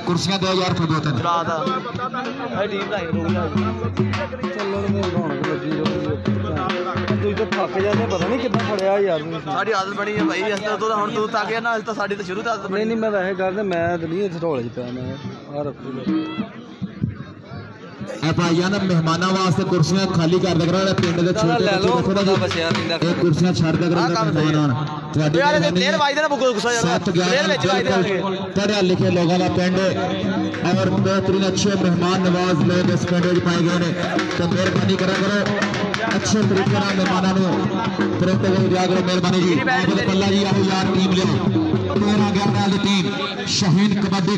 ਕੁਰਸੀਆਂ ਦਿਓ ਯਾਰ ਦੋ ਤਿੰਨ। ਰਾਤ ਦਾ। ਇਹ ਟੀਮ ਦਾ ਹੀ ਰੋਣਾ ਚੱਲਣ ਦੇ ਬਣਾਉਣ ਤੁਸੀਂ ਤਾਂ ਥੱਕ ਜਾਂਦੇ ਪਤਾ ਨਹੀਂ ਕਿੱਦਾਂ ਫੜਿਆ ਯਾਰ ਸਾਡੀ ਆਦਤ ਬਣੀ ਹੈ ਭਾਈ ਇਸ ਹੁਣ ਤਾਂ ਸਾਡੀ ਤਾਂ ਸ਼ੁਰੂ ਤੋਂ ਆਦਤ ਬਣੀ। ਨਹੀਂ ਮੈਂ ਤਾਂ ਮੈਂ ਇਹ ਭਾਈਆਂ ਨੇ ਮਹਿਮਾਨਾਂ ਵਾਸਤੇ ਕੁਰਸੀਆਂ ਖਾਲੀ ਕਰ ਦੇ ਕਰਾਂ ਪਿੰਡ ਦੇ ਦਾਦਾ ਛੋਟੇ ਲੈ ਬੱਚੇ ਲਓ ਦੇਖੋ ਨਾ ਉਹਦਾ ਜੀ ਬਚਿਆ ਰਹਿੰਦਾ ਇਹ ਕੁਰਸੀਆਂ ਛੱਡ ਦੇ ਕਰਾਂ ਆਹ ਕੰਮ ਸਹੀ ਮਹਿਮਾਨ ਆਉਣ ਤੁਹਾਡੀ ਯਾਰ ਇਹ ਮਿਹਰਬਾਨੀ ਤੇਲ ਵਾਜਦੇ ਨਾ ਬੁੱਗੋ ਗੁੱਸਾ ਜਾਂਦਾ सत ਤੇਲ ग्यारह ਵਿੱਚ ਵਾਜਦੇ ਆ बिल्कुल पढ़े लिखे लोगों का पिंड है और बेहतरीन अच्छे मेहमान नवाज लोग इस पिंड में पाए गए हैं तो मेहरबानी करा करो अच्छे तरीके ਨਾਲ ਮਹਿਮਾਨਾਂ ਨੂੰ ਪ੍ਰੋਟੋਕੋਲ ਦਿਆ ਕਰੋ ਮਿਹਰਬਾਨੀ ਜੀ ਆਬਦ ਪੱਲਾ ਜੀ ਆਓ ਯਾਰ ਟੀਮ ਲਿਓ 13 11 ਦੀ ਟੀਮ ਸ਼ਹੀਨ ਕਬੱਡੀ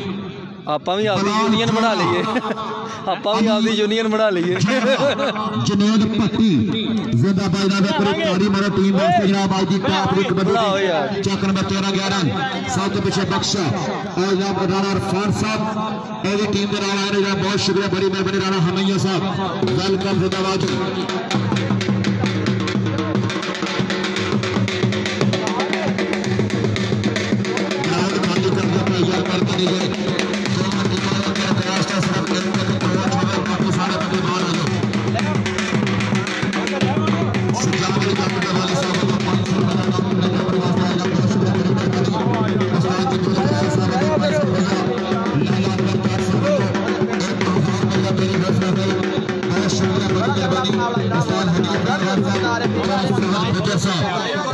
ਆਪਾਂ ਵੀ ਆਪਦੀ ਯੂਨੀਅਨ ਬਣਾ ਲਈਏ ਆਪਾਂ ਵੀ ਆਪਦੀ ਯੂਨੀਅਨ ਬਣਾ ਲਈਏ ਜਨੇਦ ਭੱਟੀ ਜ਼ਿੰਦਾਬਾਦ ਦਾ ਵੇਪਰੀ ਤਾੜੀ ਮਾਰਾ ਟੀਮ ਦਾ ਜਨਾਬ ਅੱਜ ਦੀ ਟਾਪ ਦੀ ਕਬੱਡੀ ਦੀ ਚੱਕ ਨੰਬਰ 13 11 ਸੱਤ ਪਿਛੇ ਬਖਸ਼ਾ ਔਰ ਜਨਾਬ ਰਾਣਾ ਅਰਫਾਨ ਸਾਹਿਬ ਇਹਦੀ ਟੀਮ ਦੇ ਨਾਲ ਆਏ ਨੇ ਬਹੁਤ ਸ਼ੁਕਰੀਆ ਬੜੀ ਮਿਹਰਬਾਨੀ ਰਾਣਾ ਹਮਈਆ ਸਾਹਿਬ ਵੈਲਕਮ ਜ਼ਿੰਦਾਬਾਦ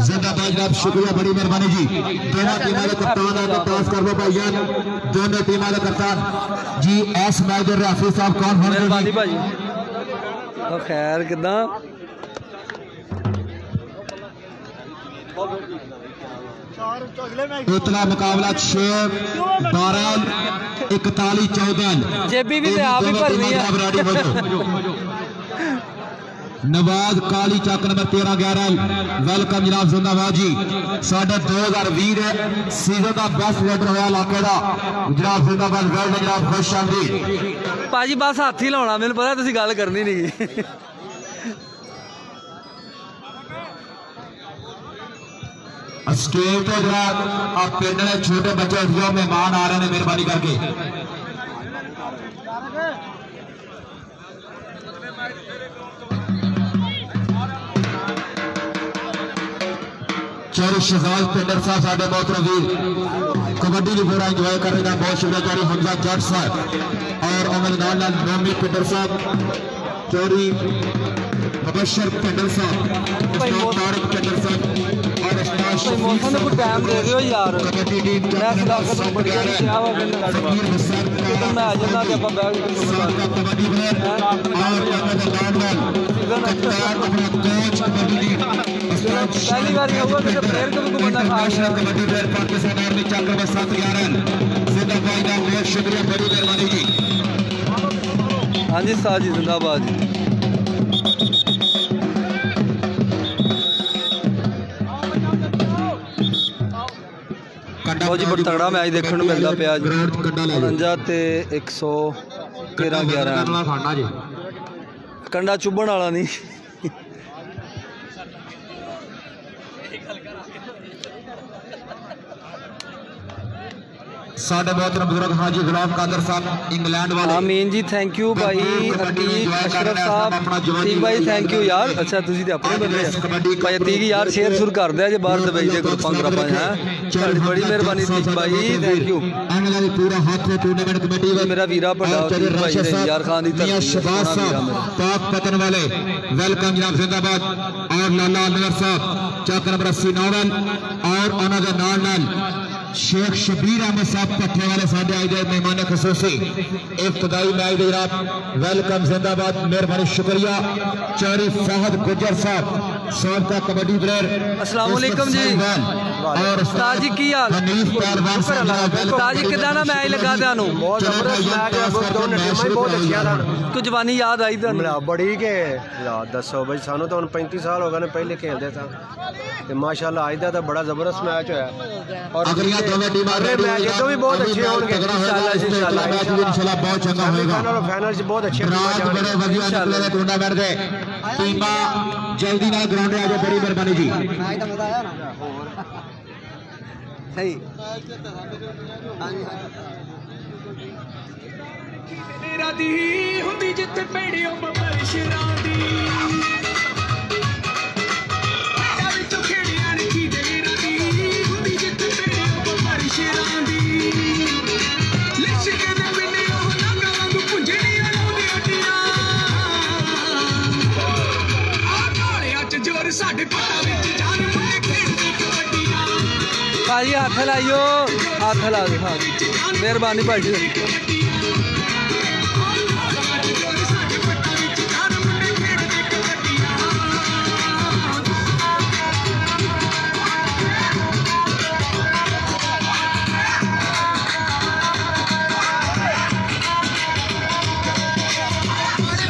जिंदाबाद जनाब शुक्रिया बड़ी मेहरबानी जी दोनों टीमों के कप्तान और कप्तान करवा भाईजान दोनों टीमों के कप्तान जी एस मैदर राफी साहब कौन होने भाई तो खैर किदा इतना मुकाबला छह बारह इकतालीस चौदह जेबी भी तो आप ही भर नवाज़ काली चक नंबर तेरह ग्यारह। वेलकम जनाब जिंदाबाद जी। साढ़े दो हज़ार भी सीज़न का बेस्ट लीडर हो इलाके का जनाब जिंदाबाद वेल जनाब खुश आमदी। भाजी बस हाथ ही लाना मैंने पता तुम गल करनी नहीं स्टेज तो जरा आप पिंड छोटे बच्चे मेहमान आ रहे हैं मेहरबानी करके। चोरी शहजाद पिंडर साहब साढ़े बहुत रवीर कबड्डी भी पूरा इंजॉय कर रहे हैं बहुत शुक्रिया चोरी हमजा जट साहब। और अमल नाल नोमी पिंडर साहब चौरी मुबशर पिंडर साहब तारक पिंडर साहब और kabaddi team kabaddi player. Coach पहली बार ये हुआ कि जब प्लेयर को भी बंदा खा गया। International kabaddi player Pakistan army चक्र में सात ग्यारह जिंदाबाद का बहुत शुक्रिया बड़ी मेहरबानी जी ਹਾਂਜੀ ਉਸਤਾਦ ਜੀ ਜ਼ਿੰਦਾਬਾਦ ਜੀ कंडा ਲਓ ਜੀ ਬੜਾ ਤਗੜਾ ਮੈਚ ਦੇਖਣ ਨੂੰ ਮਿਲਦਾ ਪਿਆ ਜੀ ग्राउंड कंडा ले 49 ਤੇ 113 11 खाना जी ਕੰਡਾ ਚੁੱਭਣ ਵਾਲਾ ਨਹੀਂ साढ़े मोहतरम बुजुर्ग हाजी गुलाम कादर साहब इंग्लैंड वाले ਆਮੀਨ ਜੀ ਥੈਂਕ ਯੂ ਭਾਈ ਅਤੀਕ ਅਸ਼ਰਫ ਸਾਹਿਬ ਠੀਕ ਭਾਈ ਥੈਂਕ ਯੂ ਯਾਰ ਅੱਛਾ ਤੁਸੀਂ ਤੇ ਆਪਣੇ ਬੰਦੇ ਆ ਭਾਈ ਅਤੀਕ ਯਾਰ ਸ਼ੇਅਰ ਸ਼ੁਰ ਕਰਦੇ ਆ ਜੇ ਬਾਹਰ ਦੁਬਈ ਦੇ ਗਰੁੱਪਾਂ ਗਰਾਪਾਂ ਹੈ ਤੁਹਾਡੀ ਬੜੀ ਮਿਹਰਬਾਨੀ ਅਤੀਕ ਭਾਈ ਥੈਂਕ ਯੂ आने वाली पूरा हाथ में टूर्नामेंट कमेटी में मेरा वीरा बड़ा और चौधरी भाई राशिद है, साहब, यार खान दी तरफ मियां से शहबाज सोना वीरा साहब मेरा। पाक पतन वाले वेलकम जनाब जिंदाबाद और लाला अनवर साहब चक नंबर अस्सी नावल और उन्होंने नाल नाल शेख शबीर अहमद साहब पट्टे वाले साढ़े आए गए मेहमान खसूसी। इब्तदाई मैच आई जनाब वेलकम जिंदाबाद मेहरबानी शुक्रिया। चौरी फहद गुजर साहब सबका कबड्डी प्लेयर असला जी। ਤਾਜੀ ਕੀ ਹਾਲ ਸ਼ੁਕਰ ਅੱਲਾਹ ਦਾ ਤਾਜੀ ਕਿਦਾਂ ਨਾ ਮੈਚ ਲਗਾ ਦਿਆਨੂੰ ਬਹੁਤ ਜ਼ਬਰਦਸਤ ਮੈਚ ਹੈ ਦੋਨੇ ਟੀਮਾਂ ਹੀ ਬਹੁਤ ਅੱਛੀਆਂ ਸਨ ਤੂੰ ਜਵਾਨੀ ਯਾਦ ਆਈ ਤਾਂ ਮਲਾ ਬੜੀ ਕੇ ਲਾ ਦੱਸੋ ਬਈ ਸਾਨੂੰ ਤਾਂ ਹੁਣ 35 ਸਾਲ ਹੋ ਗਏ ਨੇ ਪਹਿਲੇ ਖੇਡਦੇ ਸਾਂ ਤੇ ਮਾਸ਼ਾਅੱਲਾ ਅੱਜ ਦਾ ਤਾਂ ਬੜਾ ਜ਼ਬਰਦਸਤ ਮੈਚ ਹੋਇਆ ਔਰ ਅਗਲੀਆਂ ਦੋਵੇਂ ਟੀਮਾਂ ਦੇ ਮੈਚ ਇਦੋਂ ਵੀ ਬਹੁਤ ਅੱਛੇ ਹੋਣਗੇ ਇਨਸ਼ਾਅੱਲਾ ਇਨਸ਼ਾਅੱਲਾ ਮੈਚ ਵੀ ਇਨਸ਼ਾਅੱਲਾ ਬਹੁਤ ਚੰਗਾ ਹੋਏਗਾ ਫਾਈਨਲ ਫਾਈਨਲ ਚ ਬਹੁਤ ਅੱਛੇ ਮੈਚ ਆਉਣਗੇ ਬੜੇ ਵਧੀਆ ਨਿਕਲੇ ਦਾ ਟੂਰਨਾਮੈਂਟ ਦੇ ਟੀਮਾਂ ਜਲਦੀ ਨਾਲ ਗਰਾਊਂਡ ਆ ਜਾਓ ਬੜੀ ਮਿਹਰਬਾਨੀ ਜੀ ਸਹੀ ਤੇਰਾ ਦੀ ਹੁੰਦੀ ਜਿੱਥੇ ਪੇੜਿਓ ਬੱਬਰ ਸ਼ਰਾਂ ਦੀ ਤੇਰਾ ਵਿੱਚੋਂ ਖੇੜਿਆਂ ਨੇ ਕੀ ਤੇਰਾ ਦੀ ਹੁੰਦੀ ਜਿੱਥੇ ਪੇੜਿਓ ਬੱਬਰ ਸ਼ਰਾਂ ਦੀ ਲਿਸ਼ਕੇ ਦੇ ਪਿੰਡੇ भाजी हाथ लाइयो। हाथ ला दो हाँ मेहरबानी भाजी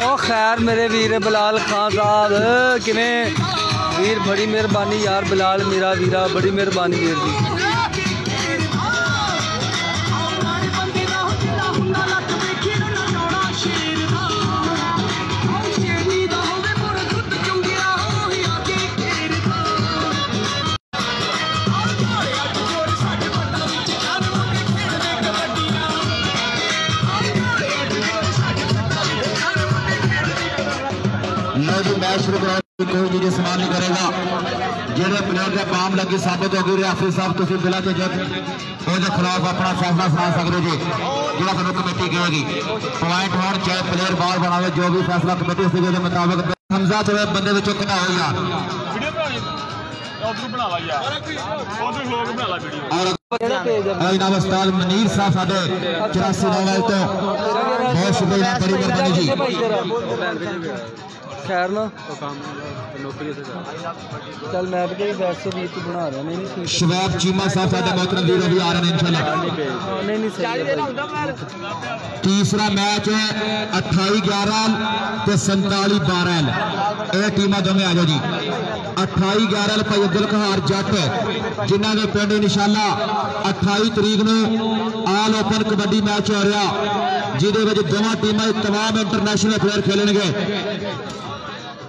ओ खैर, मेरे वीर बलाल खान साहब किमें वीर बड़ी मेहरबानी। यार बिलाल मेरा वीरा बड़ी मेहरबानी वीर जी। की साबित हो रियासी साहब तो तुम जिला के जज उनके खिलाफ अपना फैसला सुना सकते जी जो थोड़ा कमेटी कहेगी पॉइंट हो चाहे प्लेयर बॉल बनावे जो भी फैसला कमेटी उसी के मुताबिक हमजा थोड़े बंदे बच्चों घटा मनीर साहब साढ़े चौरासी तो बहुत शुक्रिया बड़ी मेहरबानी जी। ਔਰ ਕਿਹੜਾ ਪੇਜ ਹੈ ਜਨਾਬ ਉਸਤਾਦ ਮਨੀਰ ਸਾਹਿਬ ਸਾਡੇ 84 ਨੰਬਰ ਤੋਂ ਬਹੁਤ ਸ਼ੁਕਰੀਆ ਬੜੀ ਮਿਹਰਬਾਨੀ ਜੀ ਖੈਰ ਨਾ ਚੱਲ ਮੈਂ ਵੀ ਕਿਹੜੀ ਵੈਸ ਵੀ ਤੂੰ ਬਣਾ ਰਿਹਾ। ਨਹੀਂ ਨਹੀਂ ਸ਼ਬਾਬ ਚੀਮਾ ਸਾਹਿਬ ਸਾਡੇ ਮੋਹਤਰਮ ਵੀਰ ਵੀ ਆ ਰਹੇ ਨੇ ਇਨਸ਼ਾਅੱਲਾ। ਨਹੀਂ ਨਹੀਂ ਸਹੀ ਹੈ ਭਾਈ। ਤੀਸਰਾ ਮੈਚ ਹੈ 28 11 ਤੇ 47 12 ਇਹ ਟੀਮਾਂ ਦੋਵੇਂ ਆ ਜਾਓ ਜੀ। 28 11 ਭਾਈ ਅਬਦੁਲ ਕਹਾਰ ਜੱਟ ਜਿਨ੍ਹਾਂ ਦੇ ਪਿੰਡ ਇਨਸ਼ਾਅੱਲਾ 28 ਤਰੀਕ ਨੂੰ ਆਲ ਓਪਨ ਕਬੱਡੀ ਮੈਚ ਹੋ ਰਿਹਾ ਜਿਹਦੇ ਵਿੱਚ ਦੋਵਾਂ ਟੀਮਾਂ ਤਮਾਮ ਇੰਟਰਨੈਸ਼ਨਲ ਪਲੇਅਰ ਖੇਲਣਗੇ।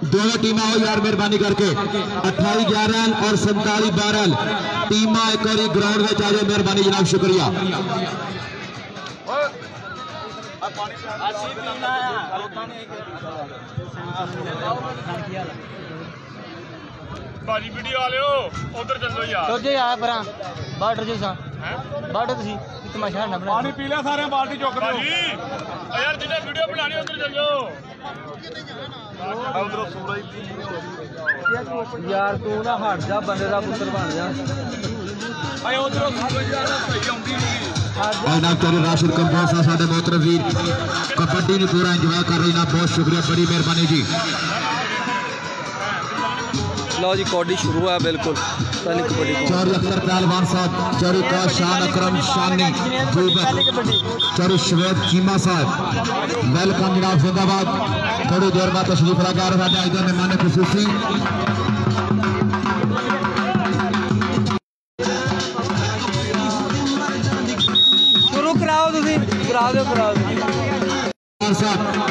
दोनों टीमें हो यार मेहरबानी करके। 28 11 और सैतालीस बारह। टीम एक और ग्राउंड में चाहिए मेहरबानी जनाब, शुक्रिया। ਬਾਜੀ ਵੀਡੀਓ ਵਾਲਿਓ ਉਧਰ ਚੱਲੋ ਯਾਰ। ਸੋਜੇ ਆ ਪਰਾਂ ਬਾਰਡਰ ਜੋ ਸਾਂ। ਹੈਂ? ਬਾਰਡਰ ਤੁਸੀਂ ਤਮਾਸ਼ਾ ਨਾ ਬਣਾ ਪਾਣੀ ਪੀ ਲਿਆ ਸਾਰੇ ਬਾਲਟੀ ਚੁੱਕ ਦਿਓ। ਬਾਜੀ ਆ ਯਾਰ ਜਿਹਨੇ ਵੀਡੀਓ ਬਣਾਣੀ ਉਧਰ ਚੱਲੋ। ਉਧਰੋਂ ਸੂਰਜ ਯਾਰ ਤੂੰ ਨਾ ਹਟ ਜਾ ਬੰਦੇ ਦਾ ਪੁੱਤਰ ਬਣ ਜਾ। ਆਏ ਉਧਰੋਂ ਸੂਰਜ ਯਾਰ ਸਹੀ ਆਉਂਦੀ ਨਹੀਂ ਭਾਈ ਨਾਮ ਚਾਰੇ ਕੰਪੋਸਾ ਸਾਡੇ ਮੋਹਤਰਮ ਵੀਰ ਕਬੱਡੀ ਨੂੰ ਪੂਰਾ ਇੰਜੋਏ ਕਰ ਰਹੇ ਨਾ ਬਹੁਤ ਸ਼ੁਕਰੀਆ ਬੜੀ ਮਿਹਰਬਾਨੀ ਜੀ। लो जी कॉडी शुरू है बिल्कुल चारू अख्तर पहलवान साहब चारू का शान अकरम शानी गुलबक चारू शुएब चीमा साहब वेलकम जनाब जिंदाबाद थोड़ी देर बाद तशरीफ़ रखा रहा था इधर मेहमान खसूसी शुरू कराओ तुम कराओ दो कराओ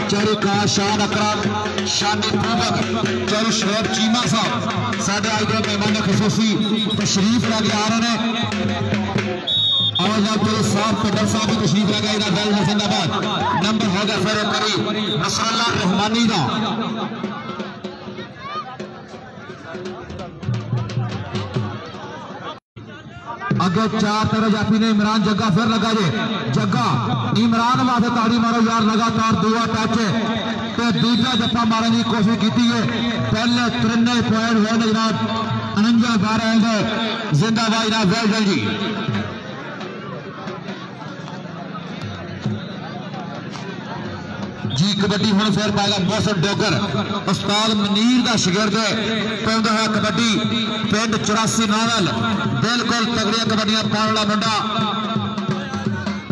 चारू का शान अकरम शानी चारू शुएब चीमा साहब साढ़े मेहमान खसूसी तशरीफ़ लगे आ रहे हैं और जब तेरे साहब पटेल साहब तशरीफ़ लगा इधर जिंदाबाद नंबर होगा फिर करी नसरुल्लाह रहमानी का अगे चार तरह जाफी ने इमरान जग्गा फिर लगा जे जग्गा, इमरान वास्ते ताड़ी मारो यार, लगातार दुआ टच ते दूसरा जफा मारने की कोशिश की है पहले तिरने पॉइंट हुए ने जनाब अनंजा बारह जिंदाबाद जनाब वेल डन जी जी ਕਬੱਡੀ ਹੁਣ ਫੇਰ ਪਾਏਗਾ ਮੌਸਮ ਡੋਗਰ ਉਸਤਾਦ ਮਨੀਰ ਦਾ ਸ਼ਾਗਿਰਦ ਪਾਉਂਦਾ ਹੋਇਆ ਕਬੱਡੀ ਪਿੰਡ 84 ਨਾਵਲ ਬਿਲਕੁਲ ਤਗੜੀਆਂ ਕਬੱਡੀਆਂ ਪਾਉਣ ਵਾਲਾ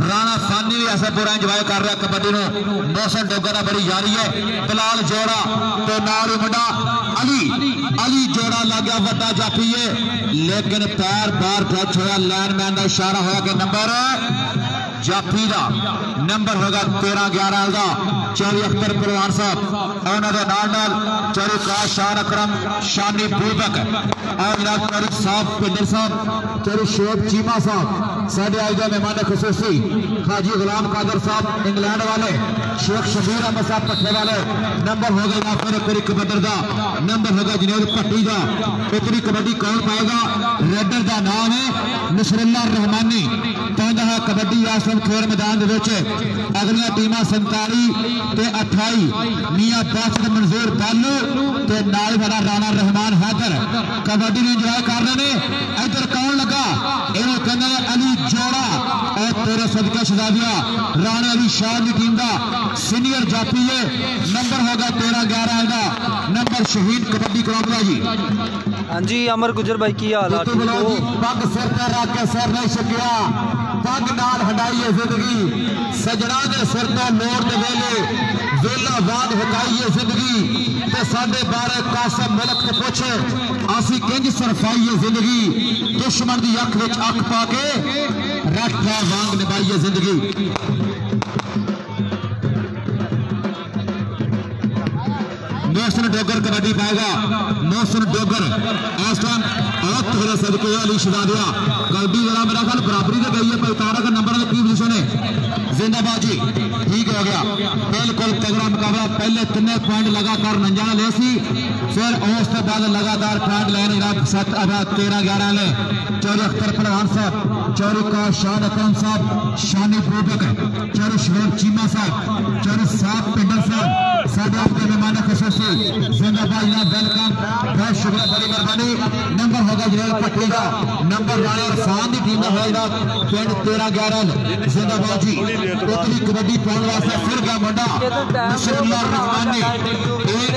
राणा सानी भी ऐसेपुरा इंजॉय कर रहा कबड्डी में मौसम डोगर का बड़ी जारी है बिलाल जोड़ा तो नाल मुंडा अली अली जोड़ा लग गया वा जाफी है लेकिन पैर बार टच होया लैनमैन का इशारा होगा कि नंबर जाफी का नंबर होगा तेरह ग्यारह का चौरी अख्तर परिवार साहब उन्होंने नाल नाल चौरी काश शान अक्रम शानी बूबक और साहब पिंडर साहब चौरी शोभ चीमा साहब, साढ़े आज का मेहमान खसूसी हाजी गुलाम कादर साहब, इंग्लैंड वाले, शेख शबीर अहमद साहब पट्ठे वाले, नंबर हो गया जनाब फिर कबड्डर का नंबर हो गया जनेब भट्टी का इतनी कबड्डी कौन पाएगा? रेडर का नाम है नसरुल्ला रहमानी। ਪਾਉਂਦਾ ਹੈ ਕਬੱਡੀ ਆਸਮ ਖੇਡ ਮੈਦਾਨ ਦੇ ਵਿੱਚ ਅਗਲੀਆਂ ਟੀਮਾਂ 47 ਤੇ 28 ਮੀਆਂ ਬਾਸਰ ਮਨਜ਼ੂਰ ਬਾਲੂ ਤੇ ਨਾਲ ਵਾਲਾ ਰਾਣਾ ਰਹਿਮਾਨ ਹੈਦਰ। ਕਬੱਡੀ ਨੂੰ ਇੰਜੋਏ ਕਰ ਰਹੇ ਨੇ। ਇੱਧਰ ਕੌਣ ਲੱਗਾ? ਇਹਨੂੰ ਕਹਿੰਦੇ ਨੇ ਅਲੀ ਜੋੜਾ। ਔਰ ਤੇਰੇ ਸਦਕਾ ਸ਼ਦਾਬੀਆ ਰਾਣਾ ਅਲੀ ਸ਼ਾਹ ਦੀ ਟੀਮ ਦਾ ਸੀਨੀਅਰ ਜਾਫੀ ਹੈ ਨੰਬਰ ਹੋਗਾ 13 11 ਦਾ ਨੰਬਰ ਸ਼ਹੀਦ ਕਬੱਡੀ ਕਲੱਬ ਦਾ ਜੀ। ਹਾਂਜੀ ਅਮਰ ਗੁਜਰ ਬਾਈ ਕੀ ਹਾਲ ਆ? ਠੀਕ ਹੋ? ਪੱਗ ਸਿਰ ਤੇ ਰੱਖ ਕੇ ਸਿਰ ਨਹੀਂ ਛਕਿਆ। पग नाल हटाइए ज़िंदगी सजना के सिर तो मोड़ के वेले वेला बाद हटाइए ज़िंदगी ते साढ़े बारे कासम मुल्क तो पुछ असी किंज सरफाइए ज़िंदगी दुश्मन की अख अख पा के राष्ट्र वांग निभाइए ज़िंदगी मोहसन डोगर कबड्डी पाएगा। मोहसन डोगर इस टाइम अलग थोड़े सदके अली शदादिया कबड्डी वाला मेरा ख्याल बराबरी से गई है पैतारा का नंबर की पोजिशन है जिंदाबाद जी, ठीक हो गया। बिल्कुल तगड़ा मुकाबला, पहले तिने पॉइंट लगातार नंजा ले सी, फिर उस तो बाद लगातार पॉइंट लेने का सत अब तेरह, ग्यारह ने। चौदह अख्तर प्रधान साहब चर का शाद अकरम साहब, शानी बोबक है चर शोर चीमा साहब, चर साहब पिंडल साहब सादाब के मेहमान खुशी जिंदाबाद यहाँ वेलकम। बहुत शुक्रिया, बड़ी मेहरबानी। नंबर होगा जनाब पटेल का। नंबर और अरफान की टीम है इधर पिंड तेरह ग्यारह जिंदाबाद जी। उतनी कबड्डी पाने वास्ते फिर गया मुंडा नसीरुल्ला रहमान ने एक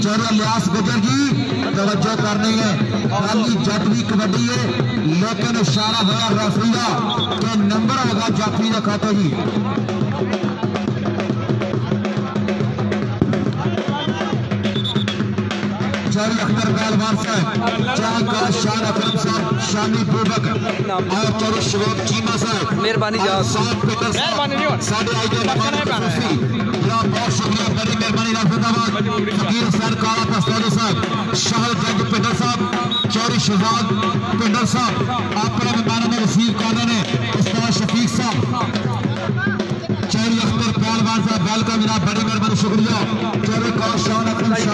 ज़ोर लियास गुजर जी तवज्जो करनी है। खाली भी कबड्डी है, लेकिन इशारा होया रेफरी का नंबर होगा जाफरी का खाते ही। शान अकबर बैलवार साहब चांगा शान अकरम साहब शानी बूबक और चौधरी शबाब चीमा साहब। मेहरबानी साहब पेटर साहब। साढ़े आई के बहुत शुक्रिया बड़ी मेहरबानी राजदाबाद फकीर सर काला पस्तौरी साहब शाहजंग पेटर साहब चौधरी शहजाद पेटर साहब। आप पर मेहमान में रसीद कॉर्नर ने उस्ताद शफीक साहब। चौधरी अख्तर पहलवान साहब वेलकम जनाब बड़ी मेहरबानी शुक्रिया।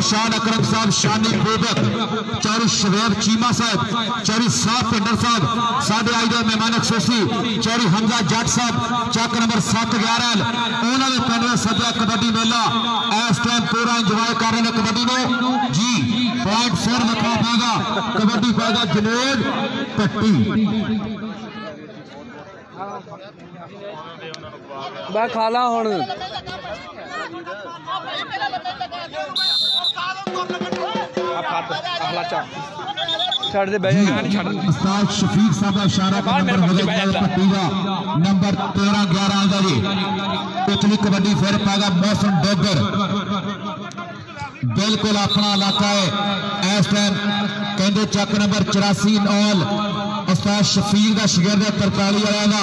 निशान अकरम साहब, शानी गोबक चौरी शुबैब चीमा साहब, चौरी साहब टेंडर साहब साढ़े आई दे मेहमान अफसोसी, चौरी हमजा जट साहब, चक नंबर सत्त ग्यारह उन्होंने पिंड में सद्या कबड्डी मेला। इस टाइम पूरा इंजॉय कर रहे हैं कबड्डी में जी पॉइंट फोर रखना पाएगा। कबड्डी पाएगा जनेब पट्टी। मैं खाला हूँ। छड़ दे नंबर तेरह ग्यारह पिछली कबड्डी फिर पाएगा मौसम डोगर बिल्कुल अपना इलाका है इस टाइम कहते चक नंबर चौरासी नौल उस्ताद शफीक का शिगर तरताली आएगा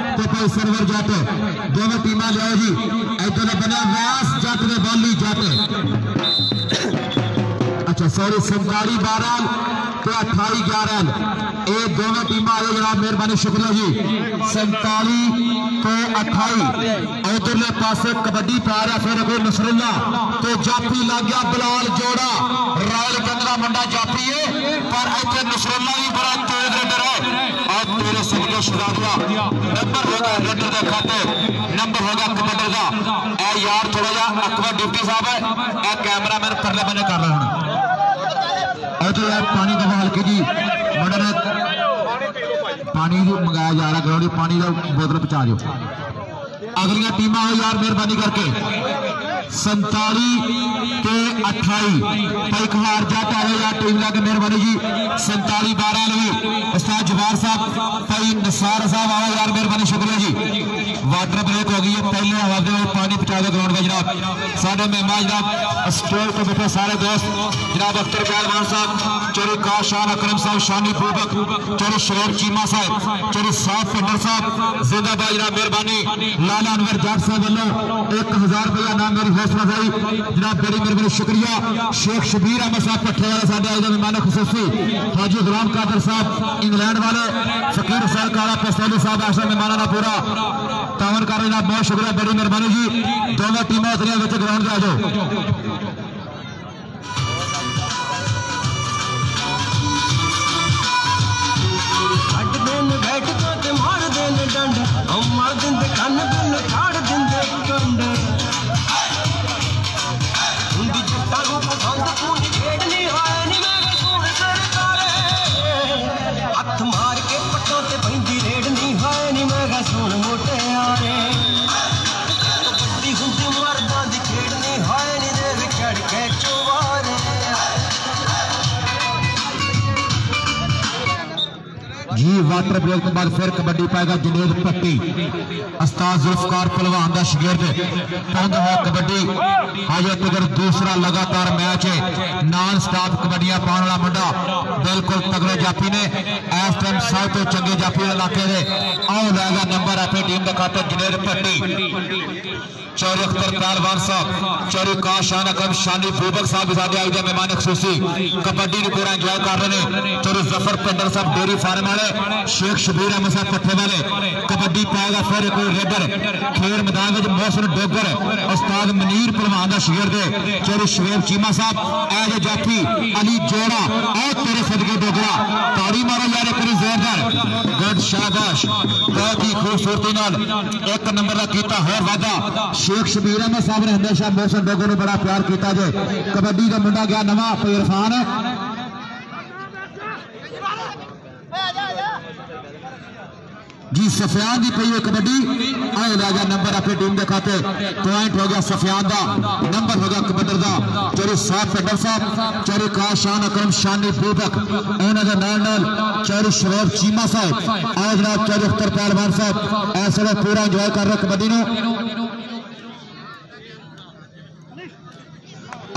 कोपल सर्वर जाते। दोनों टीम जाएगी ऐसे बने व्यास जाते बॉली जाते। अच्छा सॉरी संताली बारह तो अट्ठाईस ग्यारह। एक, दोनों टीम आए, जनाब, मेहरबानी, शुक्रिया जी। संताली तो अट्ठाई उधरले पासे कबड्डी पा रहा फिर कोई नसरुल्ला। तो जाफी लग गया, बिलाल जोड़ा। रॉयल गंगा मुंडा जाफी है, पर इतने नसरुल्ला भी बड़ा तेज रेडर है। में सबको शुभागुआ नंबर होगा रगड़दा खाते नंबर होगा कमंडल का ए यार थोड़ा जा, अकबर डिप्टी साहब है। ए कैमरामैन परले बने कर रहा है और तो यार पानी का हल्की जी मडर पानी जो मंगाया जा रहा ग्राउंड पानी का बोतल पहुँचा रहे हो। अगलियाँ टीम आओ यार मेहरबानी करके। संताली ते अठाई। कुमार जट आ यार टीम लगे, मेहरबानी जी। संताली बारह लवी उस्ताद जवार साहब, भाई नसार साहब, आओ यार, मेहरबानी, शुक्रिया जी। वाटर ब्रेक हो गई है, पहले हवा दे पानी पहुँचा दो ग्राउंड का जनाब। साढ़े मेहमान, जनाब, स्टेज पे बैठे सारे दोस्त। जनाब अख्तर पहलवान साहब, चोरी काशान अकरम साहब, शानी पूबक, चोरी शरेर चीमा साहब, चोरी साफ़ फिंडर साहब, जिंदाबाद, जनाब, मेहरबानी। लाला अनवर जट साहब वालों, एक हज़ार रुपया नाम मेरी हौसला अफजाई जनाब बड़ी मेहरबानी शुक्रिया। शेख शबीर अहमद साहब मेहमान खसूसी। हाजी गुलाम कादर साहब, इंग्लैंड वाले फकीर हुसैन साहब का पूरा। तावन कर बहुत शुक्रिया बड़ी मेहरबानी जी। दोनों टीमें उतरिया बच्चे ग्राउंड आ जाओ ਛੱਡ पाएगा जुनेद पट्टी उस्ताद जुल्फकार पलवान का शगिर्द पौधा है कबड्डी। अजय तगर दूसरा लगातार मैच है। नॉन स्टॉप कबड्डिया पाने वाला मुंडा बिल्कुल तगड़े जापी ने। इस टाइम सब तो चंगे जापी इलाके के आओ लाएगा नंबर अपनी टीम का खाते जनेर भट्टी। चौरी अख्तर पहलवान साहब चौरी का शान अकम शानी बूबक साहब साधे आई गए मेहमान खसूसी कबड्डी पूरा इंजॉय कर रहे हैं। चौरी ज़फ़र पेंडर साहब डेयरी फार्म वाले, शेख शबीर अहमद साहब, पट्ठे वाले। कबड्डी पाएगा फिर एक रेड डोगर, खेर मैदान मोहसिन डोगर, उस्ताद मनीर भलवान का शेर दे चोरी शुएब चीमा साहब ए जाफी अली जोड़ा और तेरे सदके डोगरा तारी जा यार तेरी जोरदार शाबाश बहुत ही खूबसूरती एक नंबर का किया होर वाधा शेख शबीर अहमद साहब ने हमेशा मोहसिन डोगर बड़ा प्यार किया जे, कबड्डी का मुंडा गया नवा इरफान जी, सफियान की पी है कबड्डी। आए ला गया नंबर अपनी टीम के खाते। पॉइंट हो गया सफियान का नंबर हो गया कबड्डर का चोरी साहब फिडर साहब। चोरी काशान अकरम, शानी बूबक उन्होंने नाल नाल चोरी शरोब चीमा साहब आए जनाब चोरी अख्तर पहलवान साहब, ऐसे पूरा इंजॉय कर रहे कबड्डी नु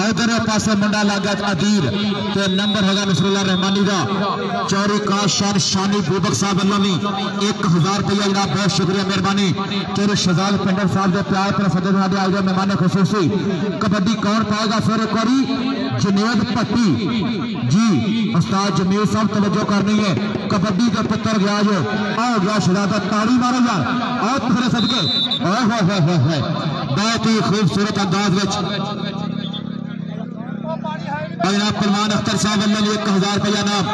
इधर पासे मुंडा लग गया अदीर, ते नंबर होगा नसरुल्ला रहमानी का चौरी काशान शानी बूबक साहब वालों भी एक हज़ार रुपया जनाब बहुत शुक्रिया, मेहरबानी। चौरी शहजाद पिंडर साहब के प्यार पर सदर आज मेहमान खसूसी कबड्डी कौन पाएगा फिर एक बारी? जुनेद भट्टी जी, उस्ताद जमीर साहब, तवज्जो करनी है। कबड्डी के पुत्र गया जो। आओ गया शहजादा ताड़ी मारो यार। आओ फिर सदके। बहुत ही खूबसूरत अंदाज विच जनाब पलवान अख्तर साहब वालों एक हज़ार रुपया नाम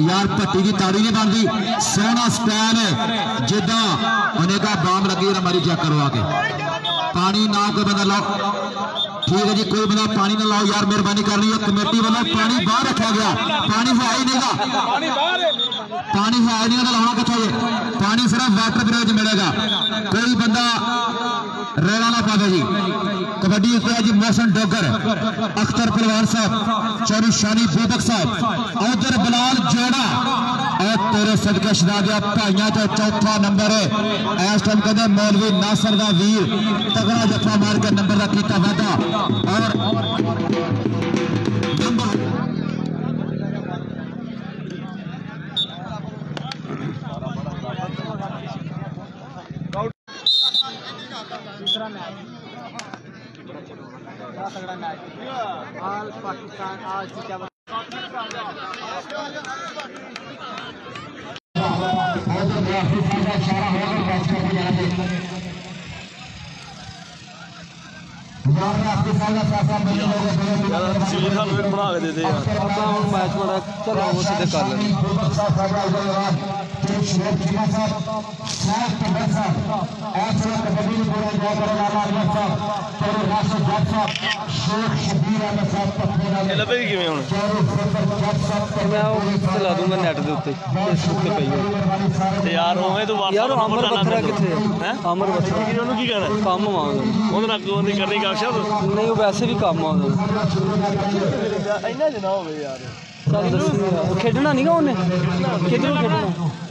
यार भट्टी की ताड़ी नहीं बनती। सोना स्टैन जिदा अनेका बाम लगी हमारी चेक करो आके पानी ना कोई बंदा लाओ। ठीक है जी, कोई बंदा पानी ना लाओ। यार, मेहरबानी करनी है। कमेटी वालों पानी बाहर रखा गया। पानी है ही नहीं पानी है ही नहीं लाना कितों पानी सिर्फ़ वाटर ब्रिज मिलेगा। कोई बंदा रेड़ा ना पावे जी। कबड्डी उत्ते जी मोहसन डोगर, अख्तर परिवार साहब चौरी शानी बेबक साहब उधर बलाल जोड़ा तेरे सदके नंबर है। इस टाइम मौलवी नासर का वीर, तगड़ा जत्था मार के नंबर का किया वादा। और बना के दे दे मैच बड़ा चलो उसे सीधे कर लेना ਤੇ ਸ਼ੇਰ ਜੀਵਾ ਸਾਹਿਬ ਸਾਹਿਬ ਕਬਰ ਸਾਹਿਬ ਐਸ ਵਕਤ ਕਬੀਰ ਪੂਰਾ ਜਾ ਕਰ ਲਾਲਾ ਅਹਿਮਦ ਸਾਹਿਬ ਤੇ ਰਾਸ਼ਦ ਜੱਟ ਸਾਹਿਬ ਸ਼ੇਖ ਸ਼ਬੀਰ ਅਹਿਮਦ ਸਾਹਿਬ ਪੱਪੇ ਨਾਲ ਲੱਭੇ ਕਿਵੇਂ ਹੁਣ? ਮੈਂ ਉਹ ਚਲਾ ਦੂੰਗਾ ਨੈਟ ਦੇ ਉੱਤੇ। ਫੇਸਬੁੱਕ ਤੇ ਪਈ ਤੇ ਯਾਰ ਉਵੇਂ ਤੋਂ ਯਾਰ ਅਮਰ ਬੱਥਰਾ ਕਿੱਥੇ? ਹੈ? ਅਮਰ ਬੱਥਰਾ। ਕਿਹਨਾਂ ਨੂੰ ਕੀ ਕਹਿਣਾ ਕੰਮ ਆਉਂਦਾ ਉਹਦੇ ਨਾਲ ਕੋਈ ਕਰਨੀ ਕਾਸ਼ਾ ਨਹੀਂ ਉਹ ਵੈਸੇ ਵੀ ਕੰਮ ਆਉਂਦਾ ਇੰਨਾ ਜਨਾ ਹੋਵੇ ਯਾਰ। ਸਾਨੂੰ ਦੱਸੋ ਖੇਡਣਾ ਨਹੀਂਗਾ ਉਹਨੇ? ਖੇਡਣਾ ਖੇਡਣਾ।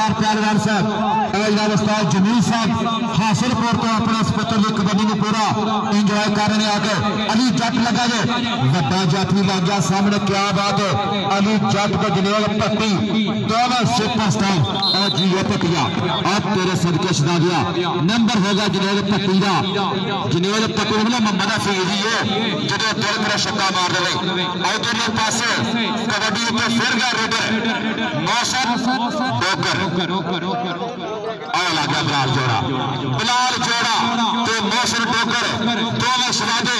खबरदार प्यारेदार साहब फौजदार उस्ताद जमील साहब हासिलपुर तो अपना सपुत्र कबड्डी ने पूरा इंजॉय कर रहे आकर अली जट लगा जे वा जट भी लग गया सामने, क्या बात है। अली जट का जनेल पट्टी दोनों सुपर स्टार और जी, ये तो पटिया अब तेरे सदके सदा गया नंबर होगा जनेल पट्टी का जनेल पट्टी मतलब मोहम्मद फीजी है जो तेरे तेरे छक्का मार रहे और तेरे पास कबड्डी तो फिर गया रेडर। मौसम ठोकर औला जबराल जोड़ा। बिलाल जोड़ा तो मोहसिन टोकर दोनों सवादे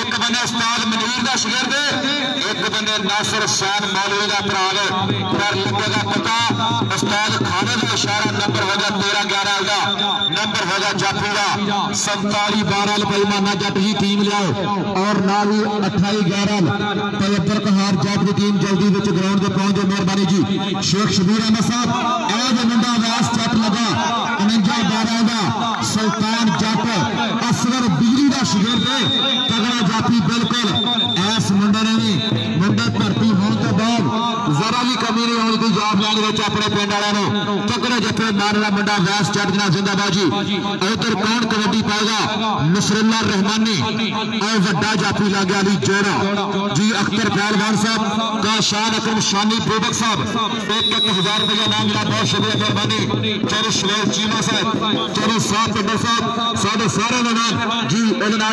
एक बने उस्ताद मनीर का शिगिर दे एक बने नासिर शान मौलवी का भरा पता, उसताद खाने का इशारा नंबर होगा तेरह ग्यारह। ਮੈਂਬਰ ਹੈਗਾ ਜਾਪੀ ਦਾ 47 12 ਲਪਈਮਾਨਾ ਜੱਟ ਦੀ ਟੀਮ ਲਿਆਓ ਔਰ ਨਾਲ ਹੀ 28 11 ਪਵਿੱਤਰ ਕਹਾਰ ਜੱਟ ਦੀ ਟੀਮ ਜਲਦੀ ਵਿੱਚ ਗਰਾਊਂਡ ਤੇ ਪਹੁੰਚ ਜਾਓ ਮਿਹਰਬਾਨੀ ਜੀ ਸ਼ੇਖ ਸ਼ਬੀਰ ਅਹਿਮਦ ਸਾਹਿਬ ਇਹ ਜੇ ਮੁੰਡਾ ਵਾਸ ਚੱਟ ਲਗਾ 49 12 ਦਾ ਸੁਲਤਾਨ ਜੱਟ ਅਸਰ ਬਿਜਲੀ ਦਾ ਸ਼ਗਿਰਦ ਤਗੜਾ ਜਾਪੀ ਬਿਲਕੁਲ ਐਸ ਮੁੰਡੇ ਨੇ ਮੁੰਡਾ ਧਰਤੀ ਹੋਣ ਤੋਂ ਬਾਅਦ ਜ਼ਰਾ ਵੀ ਕਮੀ ਨਹੀਂ ਹੋਣੀ ਕੋਈ ਜਵਾਬ ਲੈਣ ਵਿੱਚ ਆਪਣੇ ਪਿੰਡ ਵਾਲਿਆਂ ਨੂੰ रहमान मुंडा वैस चढ़ना जिंदाबाद जी उधर कौन कबड्डी पाएगा? नसरुल्ला रहमानी। और व्डा जाफी लागे अली जोड़ा। जी, अख्तर पहलवान साहब, का शान अकरम शानी प्रोबक साहब। एक एक हज़ार रुपया नाम मिला बहुत शुक्रिया मेहरबानी। चौरी शवेर चीमा साहब, चौरी साहब पंडर साहब, साढ़े सारे नाम जी, उन्होंने